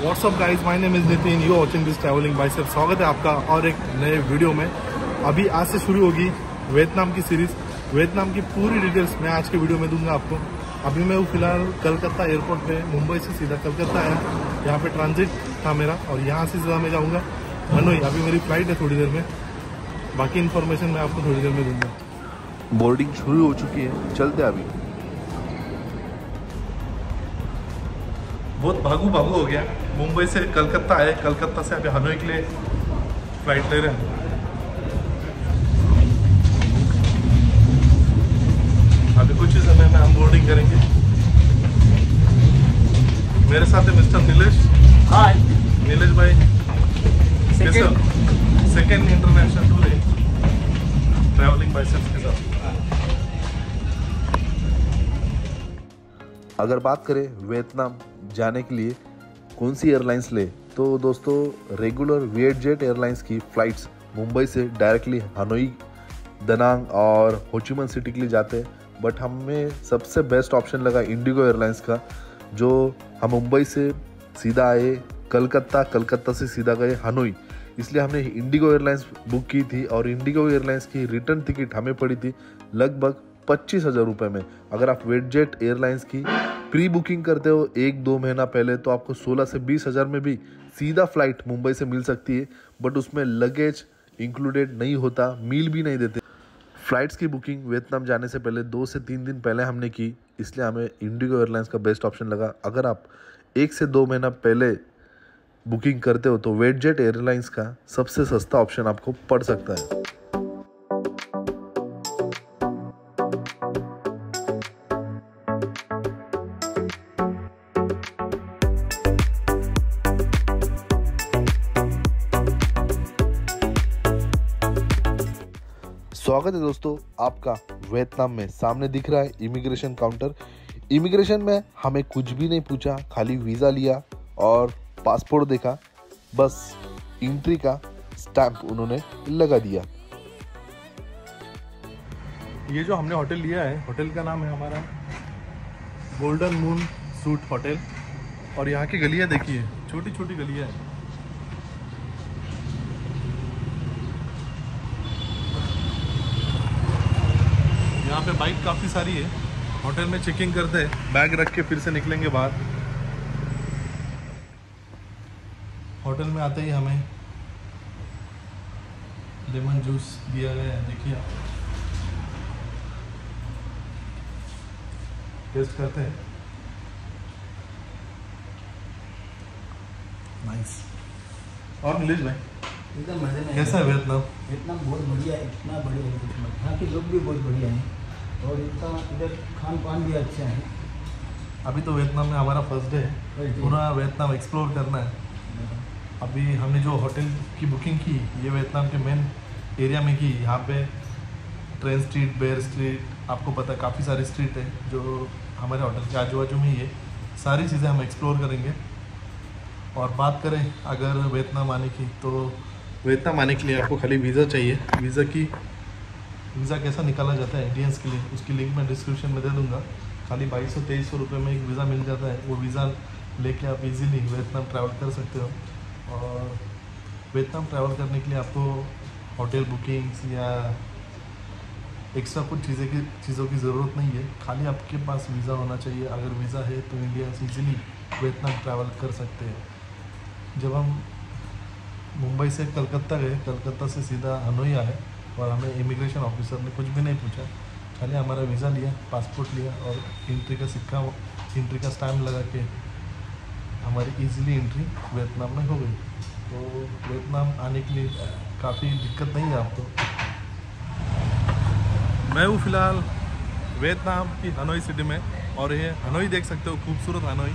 What's up guys my name is Nitin you watching this travelling biceps स्वागत है आपका और एक नए वीडियो में। अभी आज से शुरू होगी वियतनाम की सीरीज़ वियतनाम की पूरी डिटेल्स मैं आज के वीडियो में दूँगा आपको। अभी मैं फ़िलहाल कलकत्ता एयरपोर्ट पे, मुंबई से सीधा कलकत्ता आया। यहाँ पे ट्रांजिट था मेरा और यहाँ से सीधा मैं जाऊँगा। हनोई अभी मेरी फ़्लाइट है थोड़ी देर में। बाकी इन्फॉर्मेशन मैं आपको थोड़ी देर में दूँगा। बोर्डिंग शुरू हो चुकी है। चलते अभी। बहुत भागू भागू हो गया। मुंबई से कलकत्ता आए कलकत्ता से अभी हनोई के लिए फ़्लाइट ले रहे हैं। अभी कुछ ही समय में हम बोर्डिंग करेंगे। मेरे साथ है मिस्टर नीलेश। हाय नीलेश भाई. सेकेंड इंटरनेशनल टूर है। ट्रैवलिंग बाइसेप्स के साथ। अगर बात करें वियतनाम जाने के लिए कौन सी एयरलाइंस ले? तो दोस्तों रेगुलर वियट जेट एयरलाइंस की फ़्लाइट्स मुंबई से डायरेक्टली हनोई दनांग और होचिमन सिटी के लिए जाते हैं। बट हमें सबसे बेस्ट ऑप्शन लगा इंडिगो एयरलाइंस का, जो हम मुंबई से सीधा आए, कलकत्ता कलकत्ता से सीधा गए हनोई इसलिए हमने इंडिगो एयरलाइंस बुक की थी और इंडिगो एयरलाइंस की रिटर्न टिकट हमें पड़ी थी लगभग पच्चीस हज़ार रुपये में। अगर आप वेटजेट एयरलाइंस की प्री बुकिंग करते हो एक दो महीना पहले तो आपको सोलह से बीस हज़ार में भी सीधा फ़्लाइट मुंबई से मिल सकती है। बट उसमें लगेज इंक्लूडेड नहीं होता मील भी नहीं देते। फ्लाइट्स की बुकिंग वियतनाम जाने से पहले दो से तीन दिन पहले हमने की, इसलिए हमें इंडिगो एयरलाइंस का बेस्ट ऑप्शन लगा। अगर आप एक से दो महीना पहले बुकिंग करते हो तो वेटजेट एयरलाइंस का सबसे सस्ता ऑप्शन आपको पड़ सकता है। स्वागत है दोस्तों आपका वियतनाम में। सामने दिख रहा है इमिग्रेशन काउंटर इमिग्रेशन में हमें कुछ भी नहीं पूछा, खाली वीज़ा लिया और पासपोर्ट देखा। बस एंट्री का स्टैंप उन्होंने लगा दिया। ये जो हमने होटल लिया है होटल का नाम है हमारा गोल्डन मून सूट होटल और यहाँ की गलियाँ देखिए छोटी छोटी गलियाँ हैं। यहाँ पे बाइक काफ़ी सारी है। होटल में चेकिंग करते हैं। बैग रख के फिर से निकलेंगे बाहर। होटल में आते ही हमें लेमन जूस दिया गया है। देखिए आप। टेस्ट करते हैं। नाइस और नीलेश भाई? एकदम मज़े में कैसा है वियतनाम वियतनाम बहुत बढ़िया है। इतना बढ़िया है। यहाँ के लोग भी बहुत बढ़िया हैं। और इनका इधर खान पान भी अच्छा है। अभी तो वियतनाम में हमारा फ़र्स्ट डे है। पूरा वियतनाम एक्सप्लोर करना है। अभी हमने जो होटल की बुकिंग की ये वियतनाम के मेन एरिया में की यहाँ पे ट्रेन स्ट्रीट बेयर स्ट्रीट आपको पता है काफ़ी सारी स्ट्रीट है जो हमारे होटल के आजू बाजू में ही है। सारी चीज़ें हम एक्सप्लोर करेंगे। और बात करें अगर वियतनाम आने की तो वियतनाम आने के लिए आपको खाली वीज़ा चाहिए। वीज़ा की वीज़ा कैसा निकाला जाता है इंडियंस के लिए? उसकी लिंक मैं डिस्क्रिप्शन में दे दूँगा। खाली बाईस सौ तेईस सौ रुपये में एक वीज़ा मिल जाता है। वो वीज़ा लेके आप इजीली वियतनाम ट्रैवल कर सकते हो। और वियतनाम ट्रैवल करने के लिए आपको होटल बुकिंग्स या एक्स्ट्रा कुछ चीज़ें की, चीज़ों की ज़रूरत नहीं है। खाली आपके पास वीज़ा होना चाहिए। अगर वीज़ा है तो इंडिया से इजीली वियतनाम ट्रैवल कर सकते हैं। जब हम मुंबई से कलकत्ता गए, कलकत्ता से सीधा हनोई आए और हमें इमिग्रेशन ऑफिसर ने कुछ भी नहीं पूछा। खाली हमारा वीज़ा लिया पासपोर्ट लिया और एंट्री का सिक्का एंट्री का स्टैम्प लगा के हमारी इजीली एंट्री वियतनाम में हो गई। तो वियतनाम आने के लिए काफ़ी दिक्कत नहीं है आपको? मैं हूँ फ़िलहाल वियतनाम की हनोई सिटी में और ये हनोई देख सकते हो, खूबसूरत हनोई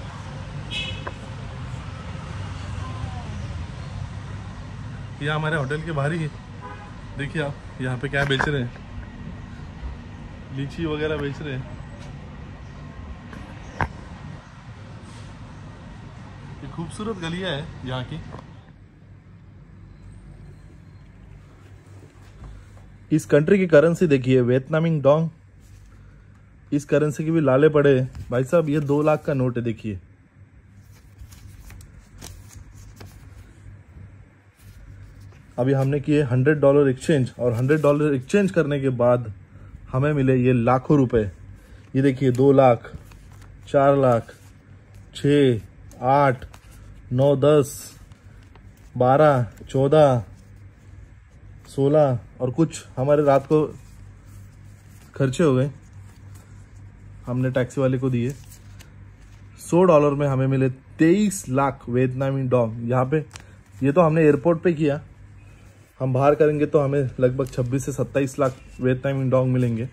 यू या ये हमारे होटल के बाहर ही है। देखिए आप, यहाँ पे क्या बेच रहे हैं? लीची वगैरह बेच रहे हैं। ये खूबसूरत गलियाँ है यहाँ की। इस कंट्री की करेंसी देखिए वियतनामिंग डोंग इस करेंसी के भी लाले पड़े हैं। भाई साहब, ये दो लाख का नोट है, देखिए। अभी हमने किए हंड्रेड डॉलर एक्सचेंज और हंड्रेड डॉलर एक्सचेंज करने के बाद हमें मिले ये लाखों रुपए। ये देखिए, दो लाख, चार लाख छ आठ, नौ, दस, बारह, चौदह, सोलह और कुछ हमारे रात को खर्चे हो गए। हमने टैक्सी वाले को दिए। सौ डॉलर में हमें मिले तेईस लाख वियतनामी डॉग। यहाँ पे ये तो हमने एयरपोर्ट पे किया। हम बाहर करेंगे तो हमें लगभग 26 से 27 लाख वियतनामी डॉग मिलेंगे।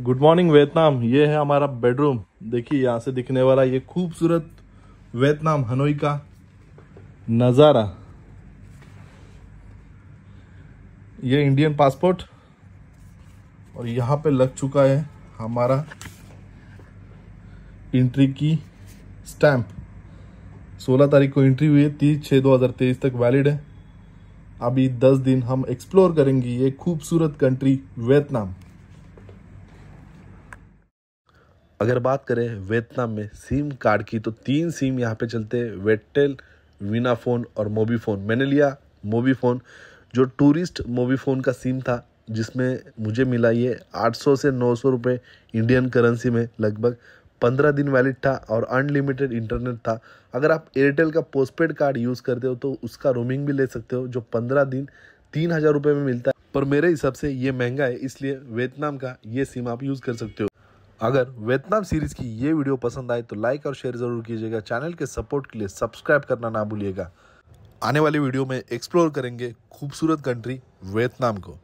Good morning Vietnam. ये है हमारा बेडरूम देखिए, यहाँ से दिखने वाला ये खूबसूरत वियतनाम, हनोई का नज़ारा। ये इंडियन पासपोर्ट और यहाँ पे लग चुका है हमारा एंट्री की स्टैंप 16 तारीख को एंट्री हुई है, तीस छः दो हज़ार तेईस तक वैलिड है। अभी 10 दिन हम एक्सप्लोर करेंगे ये खूबसूरत कंट्री वियतनाम अगर बात करें वियतनाम में सिम कार्ड की तो तीन सिम यहाँ पे चलते हैं वेटेल वीनाफोन और मोबीफोन मैंने लिया मोबीफोन जो टूरिस्ट मोबीफोन का सिम था, जिसमें मुझे मिला ये 800 से 900 रुपए इंडियन करेंसी में लगभग 15 दिन वैलिड था और अनलिमिटेड इंटरनेट था। अगर आप एयरटेल का पोस्टपेड कार्ड यूज़ करते हो तो उसका रोमिंग भी ले सकते हो, जो 15 दिन तीन हज़ार रुपये में मिलता है। पर मेरे हिसाब से ये महँगा है, इसलिए वियतनाम का ये सिम आप यूज़ कर सकते हो। अगर वियतनाम सीरीज़ की ये वीडियो पसंद आए तो लाइक और शेयर ज़रूर कीजिएगा। चैनल के सपोर्ट के लिए सब्सक्राइब करना ना भूलिएगा। आने वाली वीडियो में एक्सप्लोर करेंगे खूबसूरत कंट्री वियतनाम को।